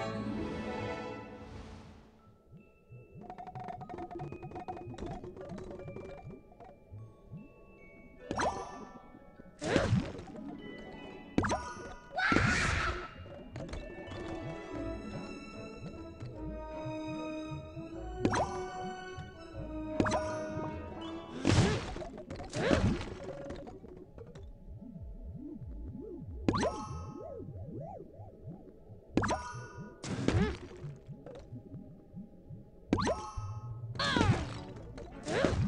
Bye. Huh?